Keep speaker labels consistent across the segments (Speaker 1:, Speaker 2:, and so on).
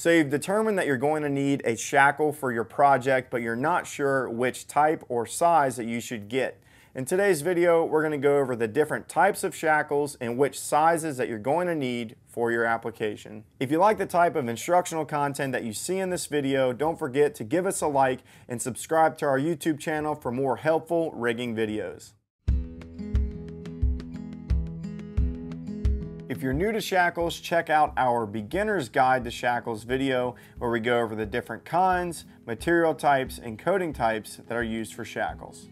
Speaker 1: So you've determined that you're going to need a shackle for your project, but you're not sure which type or size that you should get. In today's video, we're going to go over the different types of shackles and which sizes that you're going to need for your application. If you like the type of instructional content that you see in this video, don't forget to give us a like and subscribe to our YouTube channel for more helpful rigging videos. If you're new to shackles, check out our beginner's guide to shackles video where we go over the different kinds, material types, and coating types that are used for shackles.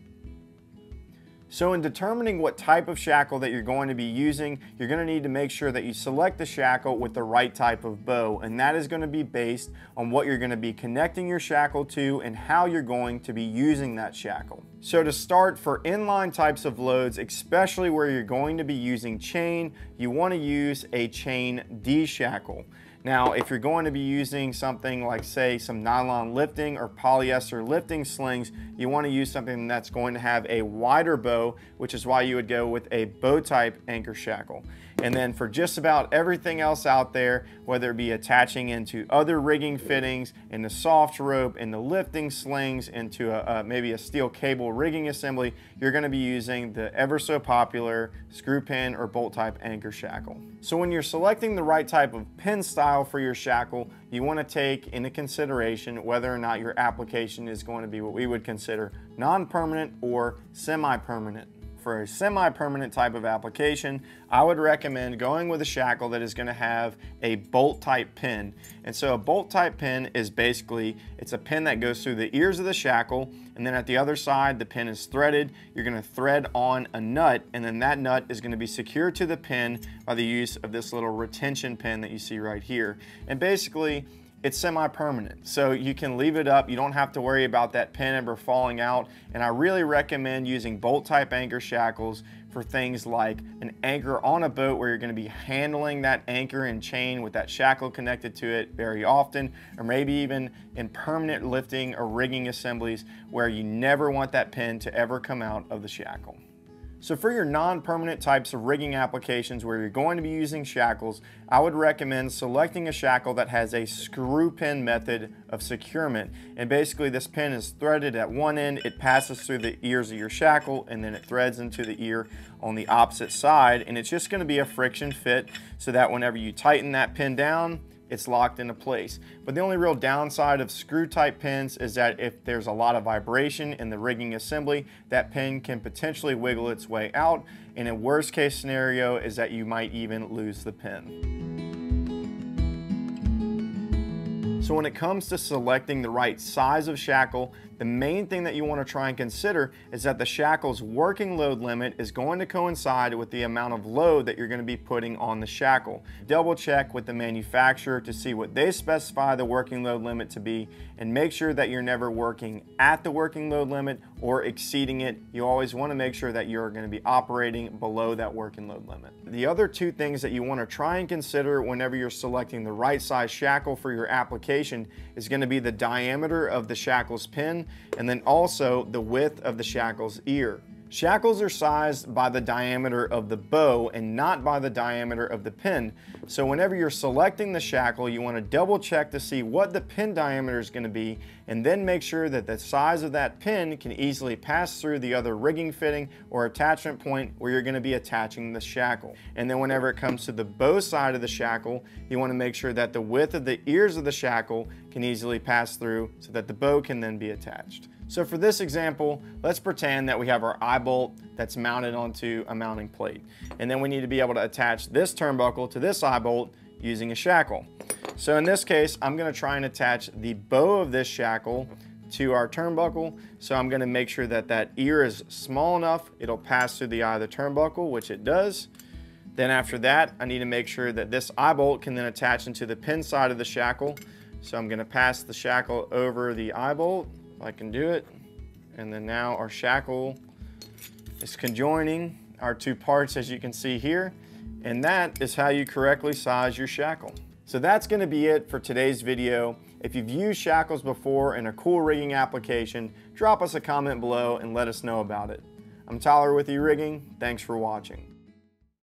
Speaker 1: So in determining what type of shackle that you're going to be using, you're going to need to make sure that you select the shackle with the right type of bow. And that is going to be based on what you're going to be connecting your shackle to and how you're going to be using that shackle. So to start, for inline types of loads, especially where you're going to be using chain, you want to use a chain D shackle. Now, if you're going to be using something like say some nylon lifting or polyester lifting slings, you want to use something that's going to have a wider bow, which is why you would go with a bow type anchor shackle. And then for just about everything else out there, whether it be attaching into other rigging fittings, in the soft rope, in the lifting slings, into a, maybe a steel cable rigging assembly, you're gonna be using the ever so popular screw pin or bolt type anchor shackle. So when you're selecting the right type of pin style for your shackle, you wanna take into consideration whether or not your application is going to be what we would consider non-permanent or semi-permanent for a semi-permanent type of application, I would recommend going with a shackle that is gonna have a bolt type pin. And so a bolt type pin is basically, it's a pin that goes through the ears of the shackle and then at the other side, the pin is threaded. You're gonna thread on a nut and then that nut is gonna be secured to the pin by the use of this little retention pin that you see right here. And basically, it's semi-permanent. So you can leave it up. You don't have to worry about that pin ever falling out. And I really recommend using bolt type anchor shackles for things like an anchor on a boat where you're gonna be handling that anchor and chain with that shackle connected to it very often, or maybe even in permanent lifting or rigging assemblies where you never want that pin to ever come out of the shackle. So for your non-permanent types of rigging applications where you're going to be using shackles, I would recommend selecting a shackle that has a screw pin method of securement. And basically this pin is threaded at one end, it passes through the ears of your shackle, and then it threads into the ear on the opposite side. And it's just gonna be a friction fit so that whenever you tighten that pin down, it's locked into place. But the only real downside of screw type pins is that if there's a lot of vibration in the rigging assembly, that pin can potentially wiggle its way out. And a worst case scenario is that you might even lose the pin. So when it comes to selecting the right size of shackle, the main thing that you want to try and consider is that the shackle's working load limit is going to coincide with the amount of load that you're going to be putting on the shackle. Double check with the manufacturer to see what they specify the working load limit to be and make sure that you're never working at the working load limit or exceeding it. You always want to make sure that you're going to be operating below that working load limit. The other two things that you want to try and consider whenever you're selecting the right size shackle for your application is going to be the diameter of the shackle's pin and then also the width of the shackle's ear. Shackles are sized by the diameter of the bow and not by the diameter of the pin. So whenever you're selecting the shackle, you want to double check to see what the pin diameter is going to be and then make sure that the size of that pin can easily pass through the other rigging fitting or attachment point where you're going to be attaching the shackle. And then whenever it comes to the bow side of the shackle, you want to make sure that the width of the ears of the shackle can easily pass through so that the bow can then be attached. So for this example, let's pretend that we have our eye bolt that's mounted onto a mounting plate. And then we need to be able to attach this turnbuckle to this eye bolt using a shackle. So in this case, I'm gonna try and attach the bow of this shackle to our turnbuckle. So I'm gonna make sure that that ear is small enough, it'll pass through the eye of the turnbuckle, which it does. Then after that, I need to make sure that this eye bolt can then attach into the pin side of the shackle. So I'm gonna pass the shackle over the eye bolt I can do it. And then now our shackle is conjoining our two parts as you can see here. And that is how you correctly size your shackle. So that's gonna be it for today's video. If you've used shackles before in a cool rigging application, drop us a comment below and let us know about it. I'm Tyler with E-Rigging, Thanks for watching.